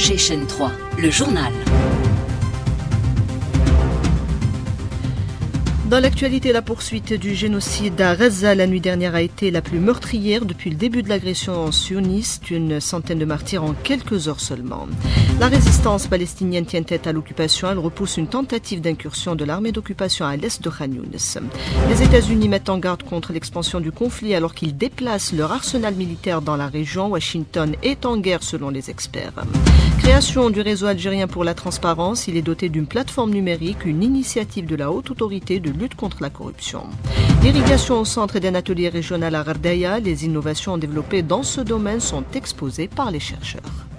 GSN3, le journal. Dans l'actualité, la poursuite du génocide à Gaza la nuit dernière a été la plus meurtrière depuis le début de l'agression sioniste, une centaine de martyrs en quelques heures seulement. La résistance palestinienne tient tête à l'occupation, elle repousse une tentative d'incursion de l'armée d'occupation à l'est de Khan Younes. Les États-Unis mettent en garde contre l'expansion du conflit alors qu'ils déplacent leur arsenal militaire dans la région. Washington est en guerre selon les experts. Création du réseau algérien pour la transparence, il est doté d'une plateforme numérique, une initiative de la haute autorité de lutte contre la corruption. L'irrigation au centre d'un atelier régional à Rardaya, les innovations développées dans ce domaine sont exposées par les chercheurs.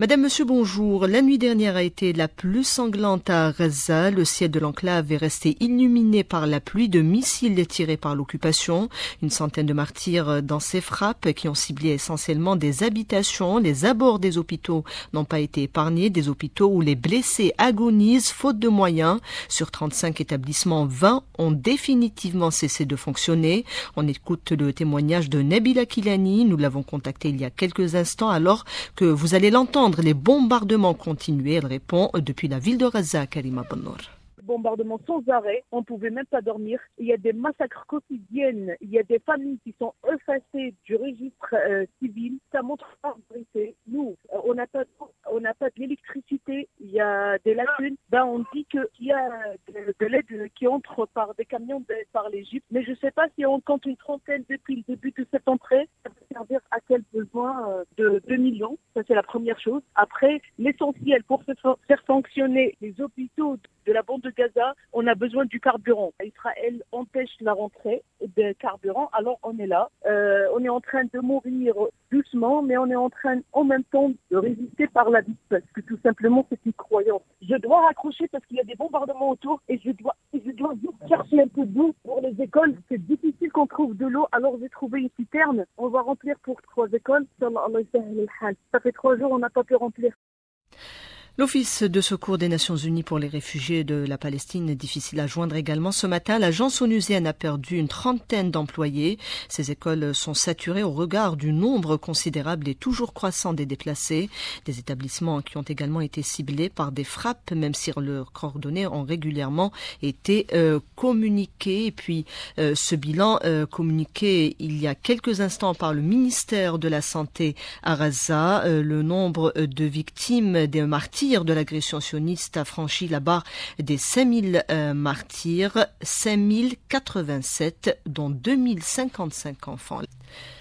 Madame, Monsieur, bonjour. La nuit dernière a été la plus sanglante à Gaza. Le ciel de l'enclave est resté illuminé par la pluie de missiles tirés par l'occupation. Une centaine de martyrs dans ces frappes qui ont ciblé essentiellement des habitations. Les abords des hôpitaux n'ont pas été épargnés. Des hôpitaux où les blessés agonisent faute de moyens. Sur 35 établissements, 20 ont définitivement cessé de fonctionner. On écoute le témoignage de Nabila Kilani. Nous l'avons contacté il y a quelques instants alors que vous allez l'entendre les bombardements continués, elle répond depuis la ville de Gaza, Karima Bonnour bombardements sans arrêt. On ne pouvait même pas dormir. Il y a des massacres quotidiennes. Il y a des familles qui sont effacées du registre euh, civil. Ça montre pas. Nous, euh, on n'a pas, on n'a pas d'électricité. Il y a des lacunes. Ben, on dit qu'il y a de, l'aide qui entre par des camions par l'Égypte. Mais je ne sais pas si on compte une trentaine depuis le début de cette entrée. Ça va servir à quel besoin euh, de 2 millions? Ça, c'est la première chose. Après, l'essentiel pour faire fonctionner les hôpitaux de la bande de Gaza, on a besoin du carburant. Israël empêche la rentrée de carburant, alors on est là. Euh, on est en train de mourir doucement, mais on est en train en même temps de résister par la vie, parce que tout simplement c'est une croyance. Je dois raccrocher parce qu'il y a des bombardements autour et je dois, je dois chercher un peu d'eau pour les écoles. C'est difficile qu'on trouve de l'eau, alors j'ai trouvé une citerne. On va remplir pour trois écoles. Ça fait trois jours, on n'a pas pu remplir. L'Office de secours des Nations Unies pour les réfugiés de la Palestine est difficile à joindre également. Ce matin, l'agence onusienne a perdu une trentaine d'employés. Ces écoles sont saturées au regard du nombre considérable et toujours croissant des déplacés. Des établissements qui ont également été ciblés par des frappes, même si leurs coordonnées ont régulièrement été euh, communiquées. Et puis, euh, ce bilan euh, communiqué il y a quelques instants par le ministère de la Santé à Gaza, le nombre de victimes des martyrs de l'agression sioniste a franchi la barre des 5000 euh, martyrs, 5087, dont 2055 enfants.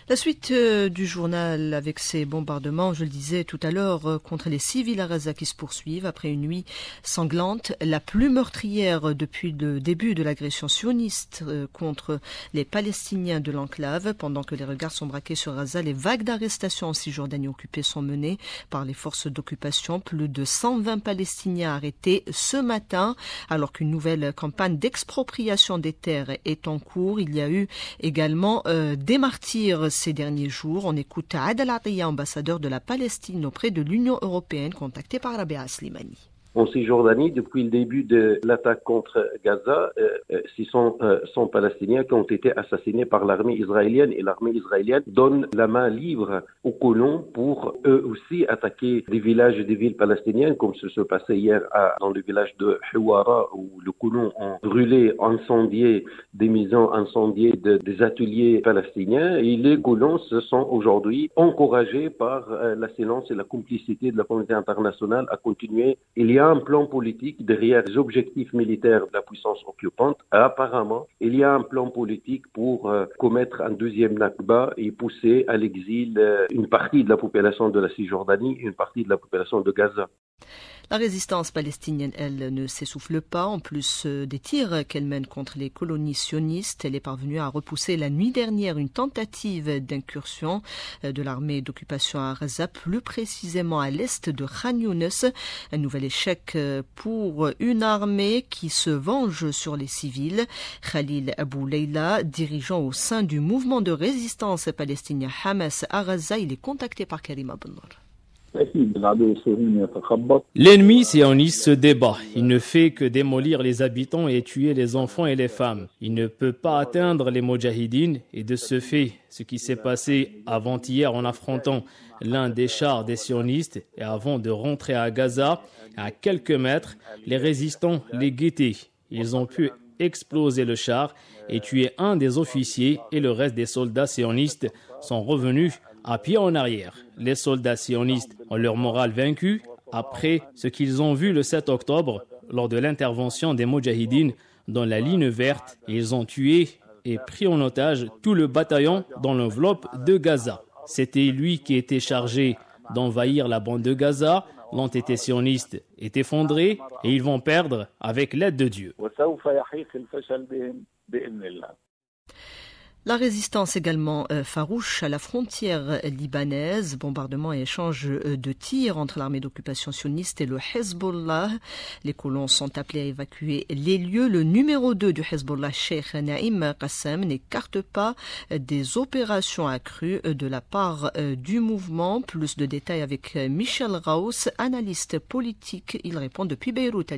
La suite euh, du journal avec ces bombardements, je le disais tout à l'heure, euh, contre les civils à Gaza qui se poursuivent après une nuit sanglante, la plus meurtrière depuis le début de l'agression sioniste euh, contre les Palestiniens de l'enclave. Pendant que les regards sont braqués sur Gaza, les vagues d'arrestations en Cisjordanie occupée sont menées par les forces d'occupation. Plus de 120 Palestiniens arrêtés ce matin, alors qu'une nouvelle campagne d'expropriation des terres est en cours. Il y a eu également des martyrs ces derniers jours. On écoute Adel ambassadeur de la Palestine auprès de l'Union européenne, contacté par Rabea Slimani en Cisjordanie, depuis le début de l'attaque contre Gaza, euh, 600 euh, euh, Palestiniens qui ont été assassinés par l'armée israélienne et l'armée israélienne donne la main libre aux colons pour eux aussi attaquer des villages et des villes palestiniennes comme ce se passait hier à, dans le village de Hawara où le colon ont brûlé, incendié des maisons, incendié des ateliers palestiniens et les colons se sont aujourd'hui encouragés par euh, la silence et la complicité de la communauté internationale à continuer. Il y a un plan politique derrière les objectifs militaires de la puissance occupante. Apparemment, il y a un plan politique pour euh, commettre un deuxième Nakba et pousser à l'exil euh, une partie de la population de la Cisjordanie et une partie de la population de Gaza. La résistance palestinienne, elle, ne s'essouffle pas. En plus euh, des tirs qu'elle mène contre les colonies sionistes, elle est parvenue à repousser la nuit dernière une tentative d'incursion euh, de l'armée d'occupation à Gaza, plus précisément à l'est de Khan Younes. Un nouvel échec euh, pour une armée qui se venge sur les civils. Khalil Abou Leila, dirigeant au sein du mouvement de résistance palestinien Hamas à Gaza, il est contacté par Karim Abunor. L'ennemi sioniste se débat. Il ne fait que démolir les habitants et tuer les enfants et les femmes. Il ne peut pas atteindre les Mujahideen et de ce fait, ce qui s'est passé avant-hier en affrontant l'un des chars des sionistes et avant de rentrer à Gaza, à quelques mètres, les résistants les guettaient. Ils ont pu exploser le char et tuer un des officiers et le reste des soldats sionistes sont revenus à pied en arrière. Les soldats sionistes ont leur morale vaincu après ce qu'ils ont vu le 7 octobre lors de l'intervention des Mujahideen dans la ligne verte. Ils ont tué et pris en otage tout le bataillon dans l'enveloppe de Gaza. C'était lui qui était chargé d'envahir la bande de Gaza. L'entité sioniste est effondrée et ils vont perdre avec l'aide de Dieu. La résistance également euh, farouche à la frontière libanaise, bombardement et échange euh, de tirs entre l'armée d'occupation sioniste et le Hezbollah. Les colons sont appelés à évacuer les lieux. Le numéro 2 du Hezbollah, Sheikh Naïm Qassem, n'écarte pas euh, des opérations accrues de la part du mouvement. Plus de détails avec Michel Raus, analyste politique. Il répond depuis Beyrouth à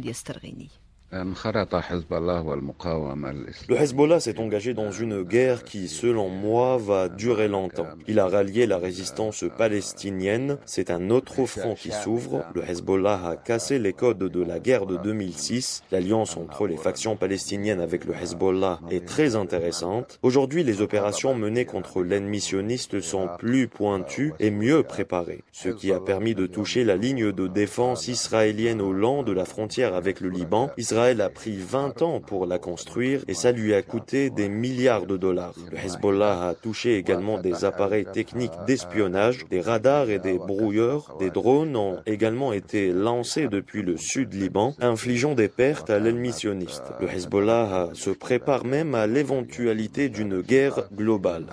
le Hezbollah s'est engagé dans une guerre qui, selon moi, va durer longtemps. Il a rallié la résistance palestinienne. C'est un autre front qui s'ouvre. Le Hezbollah a cassé les codes de la guerre de 2006. L'alliance entre les factions palestiniennes avec le Hezbollah est très intéressante. Aujourd'hui, les opérations menées contre l'ennemi sioniste sont plus pointues et mieux préparées, ce qui a permis de toucher la ligne de défense israélienne au long de la frontière avec le Liban. A pris 20 ans pour la construire et ça lui a coûté des milliards de dollars. Le Hezbollah a touché également des appareils techniques d'espionnage, des radars et des brouilleurs. Des drones ont également été lancés depuis le sud Liban, infligeant des pertes à l'ennemi sioniste. Le Hezbollah se prépare même à l'éventualité d'une guerre globale.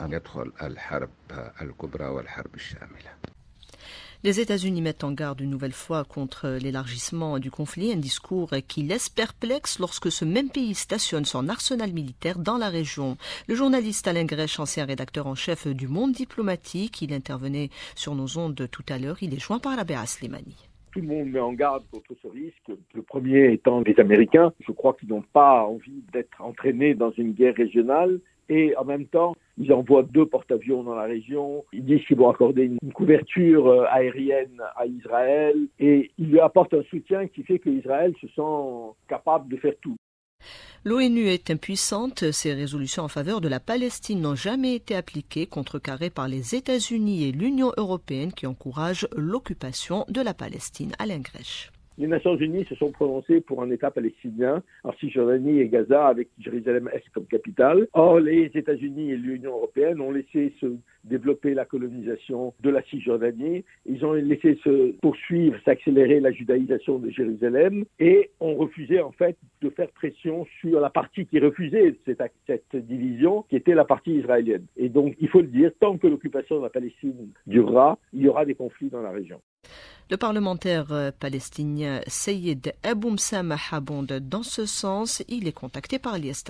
Les États-Unis mettent en garde une nouvelle fois contre l'élargissement du conflit, un discours qui laisse perplexe lorsque ce même pays stationne son arsenal militaire dans la région. Le journaliste Alain Grèche, ancien rédacteur en chef du Monde diplomatique, il intervenait sur nos ondes tout à l'heure, il est joint par la Béa Slimani tout le monde met en garde contre ce risque. Le premier étant les Américains. Je crois qu'ils n'ont pas envie d'être entraînés dans une guerre régionale et en même temps, ils envoient deux porte-avions dans la région. Ils disent qu'ils vont accorder une couverture euh, aérienne à Israël et ils lui apportent un soutien qui fait que Israël se sent capable de faire tout. L'ONU est impuissante. Ses résolutions en faveur de la Palestine n'ont jamais été appliquées, contrecarrées par les États-Unis et l'Union européenne qui encouragent l'occupation de la Palestine. Alain Grèche. Les Nations Unies se sont prononcées pour un État palestinien en Cisjordanie et Gaza avec Jérusalem-Est comme capitale. Or, les États-Unis et l'Union européenne ont laissé se développer la colonisation de la Cisjordanie. Ils ont laissé se poursuivre, s'accélérer la judaïsation de Jérusalem et ont refusé en fait de faire pression sur la partie qui refusait cette, division, qui était la partie israélienne. Et donc, il faut le dire, tant que l'occupation de la Palestine durera, il y aura des conflits dans la région. Le parlementaire euh, palestinien Seyed Aboum Habond, dans ce sens, il est contacté par Elias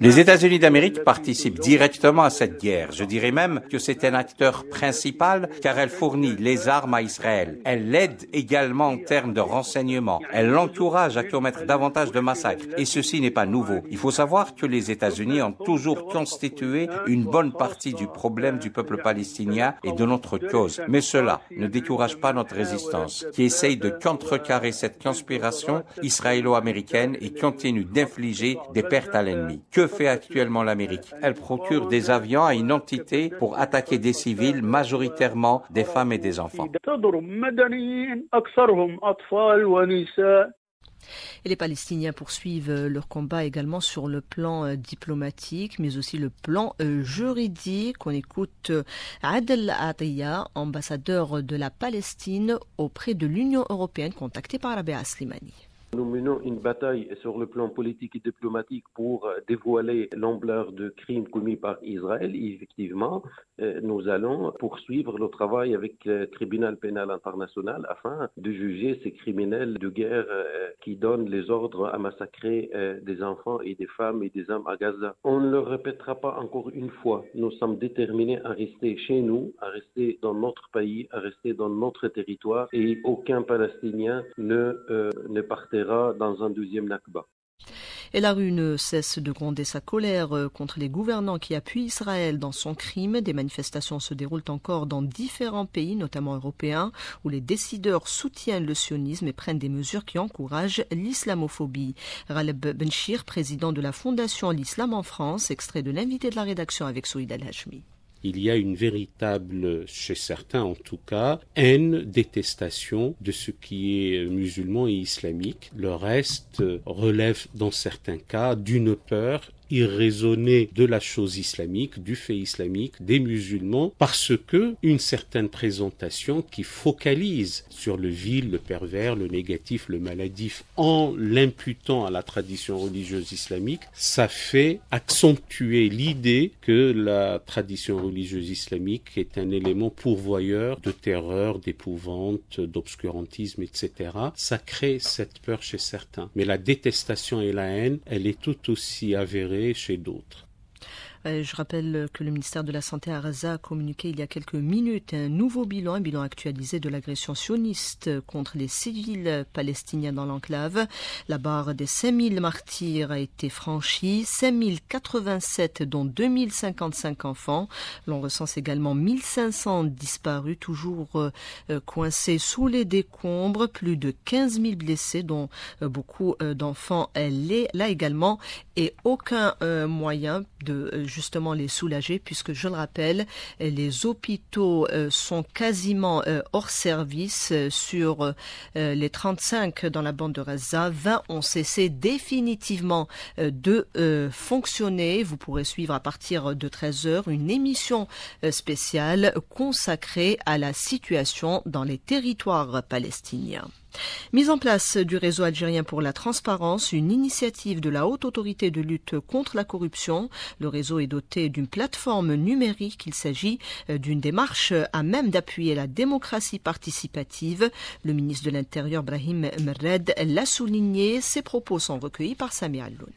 les États-Unis d'Amérique participent directement à cette guerre. Je dirais même que c'est un acteur principal car elle fournit les armes à Israël. Elle l'aide également en termes de renseignement. Elle l'encourage à commettre davantage de massacres. Et ceci n'est pas nouveau. Il faut savoir que les États-Unis ont toujours constitué une bonne partie du problème du peuple palestinien et de notre cause. Mais cela ne décourage pas notre résistance qui essaye de contrecarrer cette conspiration israélo-américaine et continue d'infliger des pertes à l'ennemi. Que fait actuellement l'Amérique? Elle procure des avions à une entité pour attaquer des civils, majoritairement des femmes et des enfants. Les Palestiniens poursuivent euh, leur combat également sur le plan euh, diplomatique, mais aussi le plan euh, juridique. On écoute Adel Atiya, ambassadeur de la Palestine auprès de l'Union européenne, contacté par Rabia Slimani. Nous menons une bataille sur le plan politique et diplomatique pour euh, dévoiler l'ampleur de crimes commis par Israël. Effectivement, euh, nous allons poursuivre le travail avec le tribunal pénal international afin de juger ces criminels de guerre euh, qui donnent les ordres à massacrer des enfants et des femmes et des hommes à Gaza. On ne le répétera pas encore une fois. Nous sommes déterminés à rester chez nous, à rester dans notre pays, à rester dans notre territoire et aucun Palestinien ne, ne partira dans un. Et la rue ne cesse de gronder sa colère euh, contre les gouvernants qui appuient Israël dans son crime. Des manifestations se déroulent encore dans différents pays, notamment européens, où les décideurs soutiennent le sionisme et prennent des mesures qui encouragent l'islamophobie. Raleb Benchir, président de la Fondation L'Islam en France, extrait de l'invité de la rédaction avec Souid Al-Hashmi il y a une véritable, chez certains en tout cas, haine, détestation de ce qui est musulman et islamique. Le reste relève dans certains cas d'une peur irraisonnée de la chose islamique, du fait islamique, des musulmans, parce que une certaine présentation qui focalise sur le vil, le pervers, le négatif, le maladif, en l'imputant à la tradition religieuse islamique, ça fait accentuer l'idée que la tradition religieuse islamique est un élément pourvoyeur de terreur, d'épouvante, d'obscurantisme, etc. Ça crée cette peur chez certains. Mais la détestation et la haine, elle est tout aussi avérée chez d'autres. Euh, je rappelle que le ministère de la Santé à Raza a communiqué il y a quelques minutes un nouveau bilan, un bilan actualisé de l'agression sioniste contre les civils palestiniens dans l'enclave. La barre des 5000 martyrs a été franchie, 5087 dont 2055 enfants. L'on recense également 1500 disparus, toujours euh, coincés sous les décombres, plus de 15 000 blessés, dont euh, beaucoup d'enfants là également, et aucun moyen de justement les soulager puisque je le rappelle, les hôpitaux euh, sont quasiment euh, hors service euh, sur les 35 dans la bande de Gaza. 20 ont cessé définitivement de fonctionner. Vous pourrez suivre à partir de 13 heures une émission spéciale consacrée à la situation dans les territoires palestiniens. Mise en place du réseau algérien pour la transparence, une initiative de la haute autorité de lutte contre la corruption. Le réseau est doté d'une plateforme numérique. Il s'agit euh, d'une démarche à même d'appuyer la démocratie participative. Le ministre de l'Intérieur, Brahim Merred, l'a souligné. Ses propos sont recueillis par Sami Alloun.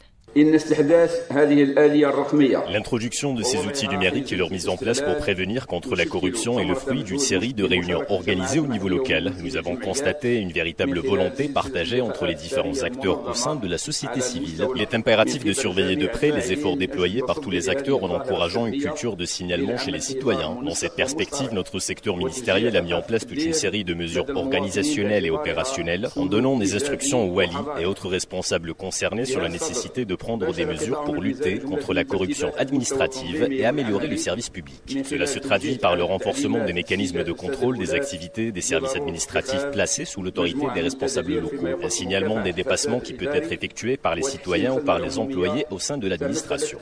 L'introduction de ces outils numériques et leur mise en place pour prévenir contre la corruption est le fruit d'une série de réunions organisées au niveau local. Nous avons constaté une véritable volonté partagée entre les différents acteurs au sein de la société civile. Il est impératif de surveiller de près les efforts déployés par tous les acteurs en encourageant une culture de signalement chez les citoyens. Dans cette perspective, notre secteur ministériel a mis en place toute une série de mesures organisationnelles et opérationnelles en donnant des instructions aux wali et autres responsables concernés sur la nécessité de prendre des mesures pour lutter contre la corruption administrative et améliorer le service public. Cela se traduit par le renforcement des mécanismes de contrôle des activités des services administratifs placés sous l'autorité des responsables locaux, un signalement des dépassements qui peut être effectué par les citoyens ou par les employés au sein de l'administration.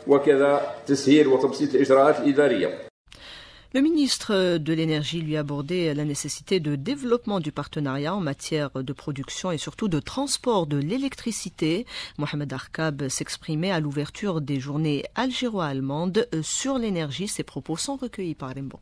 Le ministre de l'Énergie lui a abordé la nécessité de développement du partenariat en matière de production et surtout de transport de l'électricité. Mohamed Arkab s'exprimait à l'ouverture des journées algéro-allemandes sur l'énergie. Ses propos sont recueillis par Rimbo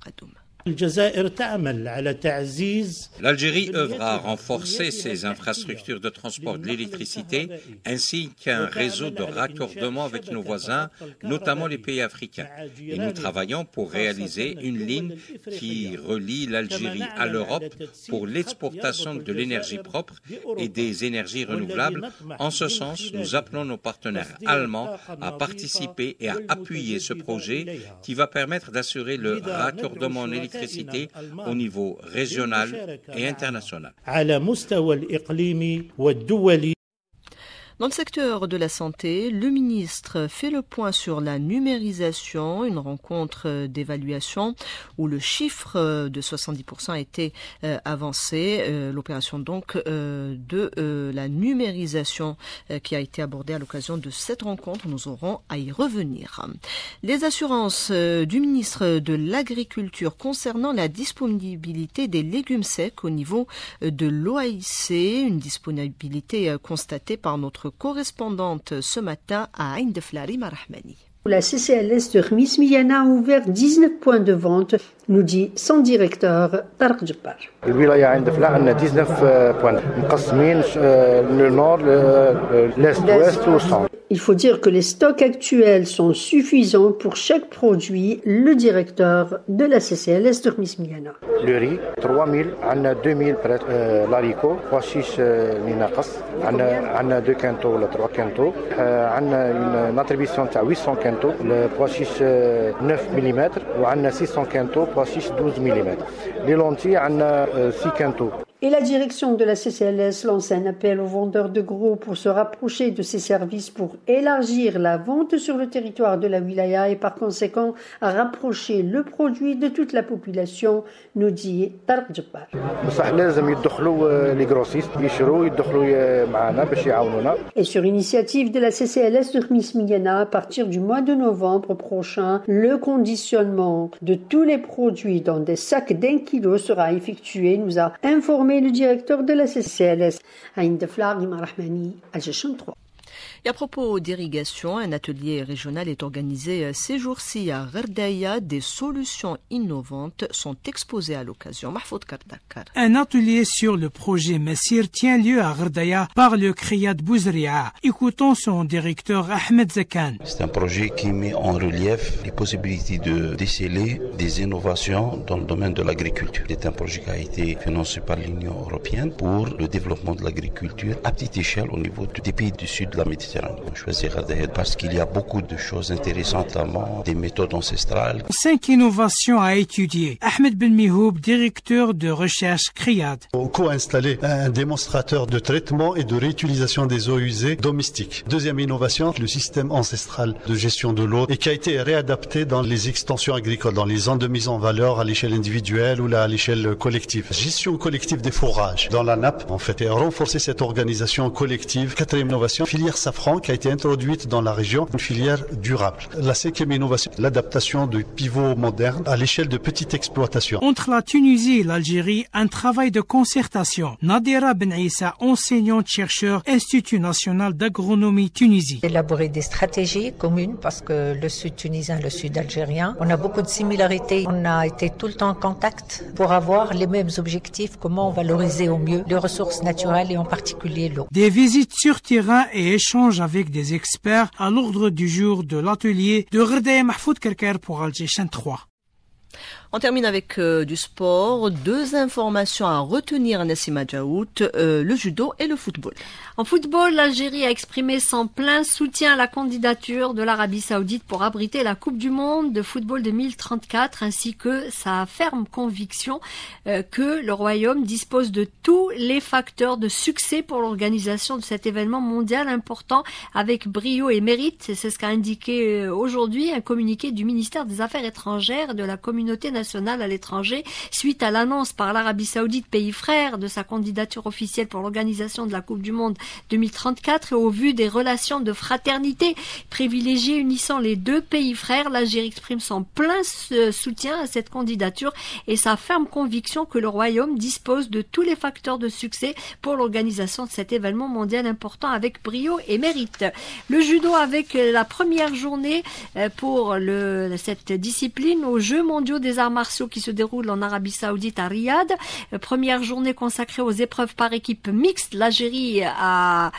L'Algérie œuvre à renforcer ses infrastructures de transport de l'électricité ainsi qu'un réseau de raccordement avec nos voisins, notamment les pays africains. Et nous travaillons pour réaliser une ligne qui relie l'Algérie à l'Europe pour l'exportation de l'énergie propre et des énergies renouvelables. En ce sens, nous appelons nos partenaires allemands à participer et à appuyer ce projet qui va permettre d'assurer le raccordement en électricité au niveau régional et international. Dans le secteur de la santé, le ministre fait le point sur la numérisation, une rencontre d'évaluation où le chiffre de 70% a été euh, avancé. Euh, l'opération donc euh, de la numérisation qui a été abordée à l'occasion de cette rencontre. Nous aurons à y revenir. Les assurances du ministre de l'Agriculture concernant la disponibilité des légumes secs au niveau de l'OAIC, une disponibilité constatée par notre correspondante ce matin à Ain Flarima Rahmani. La CCLS de Remis Miana a ouvert 19 points de vente, nous dit son directeur Tarek Jabbar. الولاية عند فلاح عندنا 19 بوان مقسمين le nord, l'est, l'ouest ou le centre. il faut dire que les stocks actuels sont suffisants pour chaque produit, le directeur de la CCLS de Miana. Le riz, 3000, on a 2000 euh, l'haricot, 3-6 on a 2 quintaux, 3 quintaux, on a une attribution à 800 quintaux, le 3-6 9 mm, on a 600 quintaux, 3-6 12 mm. Les lentilles, on a 6 quintaux. Et la direction de la CCLS lance un appel aux vendeurs de gros pour se rapprocher de ces services pour élargir la vente sur le territoire de la wilaya et par conséquent à rapprocher le produit de toute la population, nous dit Tark Jabbar. Et sur initiative de la CCLS de Khmis Miyana, à partir du mois de novembre prochain, le conditionnement de tous les produits dans des sacs d'un kilo sera effectué, nous a informé le directeur de la CCLS, Aïn Deflar Rahmani, à 3. Et à propos d'irrigation, un atelier régional est organisé euh, ces jours-ci à Gardaya. Des solutions innovantes sont exposées à l'occasion. Mahfoud Kardakar. Un atelier sur le projet Messir tient lieu à Gardaya par le Kriyad Bouzria. Écoutons son directeur Ahmed Zakan. C'est un projet qui met en relief les possibilités de déceler des innovations dans le domaine de l'agriculture. C'est un projet qui a été financé par l'Union européenne pour le développement de l'agriculture à petite échelle au niveau des pays du sud de la Méditerranée. On parce qu'il y a beaucoup de choses intéressantes, notamment des méthodes ancestrales. Cinq innovations à étudier. Ahmed Ben Mihoub, directeur de recherche CRIAD. On co-installé un démonstrateur de traitement et de réutilisation des eaux usées domestiques. Deuxième innovation, le système ancestral de gestion de l'eau et qui a été réadapté dans les extensions agricoles, dans les zones de mise en valeur à l'échelle individuelle ou à l'échelle collective. Gestion collective des fourrages dans la nappe, en fait, et renforcer cette organisation collective. Quatrième innovation, filière safran qui a été introduite dans la région, une filière durable. La cinquième innovation, l'adaptation de pivots modernes à l'échelle de petites exploitations. Entre la Tunisie et l'Algérie, un travail de concertation. Nadira Ben Issa, enseignante chercheur, Institut national d'agronomie Tunisie. Élaborer des stratégies communes parce que le sud tunisien, le sud algérien, on a beaucoup de similarités. On a été tout le temps en contact pour avoir les mêmes objectifs, comment valoriser au mieux les ressources naturelles et en particulier l'eau. Des visites sur terrain et échanges avec des experts à l'ordre du jour de l'atelier de Gherdaya Mahfoud Kerker pour Alger 3. On termine avec euh, du sport. Deux informations à retenir, Nassima Djaout, euh, le judo et le football. En football, l'Algérie a exprimé son plein soutien à la candidature de l'Arabie saoudite pour abriter la Coupe du Monde de football 2034, ainsi que sa ferme conviction euh, que le Royaume dispose de tous les facteurs de succès pour l'organisation de cet événement mondial important avec brio et mérite. C'est ce qu'a indiqué aujourd'hui un communiqué du ministère des Affaires étrangères de la communauté nationale à l'étranger suite à l'annonce par l'Arabie saoudite, pays frère, de sa candidature officielle pour l'organisation de la Coupe du Monde 2034 et au vu des relations de fraternité privilégiées unissant les deux pays frères, l'Algérie exprime son plein soutien à cette candidature et sa ferme conviction que le Royaume dispose de tous les facteurs de succès pour l'organisation de cet événement mondial important avec brio et mérite. Le judo avec la première journée euh, pour le, cette discipline aux Jeux mondiaux des arts martiaux qui se déroulent en Arabie Saoudite à Riyad. Euh, première journée consacrée aux épreuves par équipe mixte. L'Algérie a,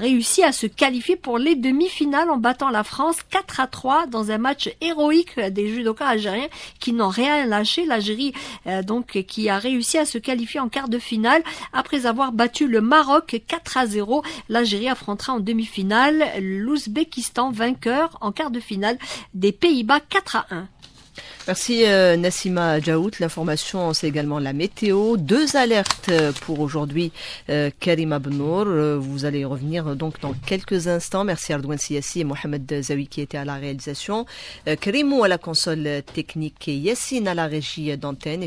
réussi à se qualifier pour les demi-finales en battant la France 4 à 3 dans un match héroïque des judokas algériens qui n'ont rien lâché. L'Algérie euh, donc qui a réussi à se qualifier en quart de finale après avoir battu le Maroc 4 à 0. L'Algérie affrontera en demi-finale l'Ouzbékistan vainqueur en quart de finale des Pays-Bas 4 à 1. Merci euh, Nassima Djaout. L'information, c'est également la météo. Deux alertes pour aujourd'hui. Euh, Karim Abnour, euh, vous allez revenir donc dans quelques instants. Merci Ardouane Siyassi et Mohamed Zawi qui étaient à la réalisation. Karimou à la console technique et Yassine à la régie d'antenne.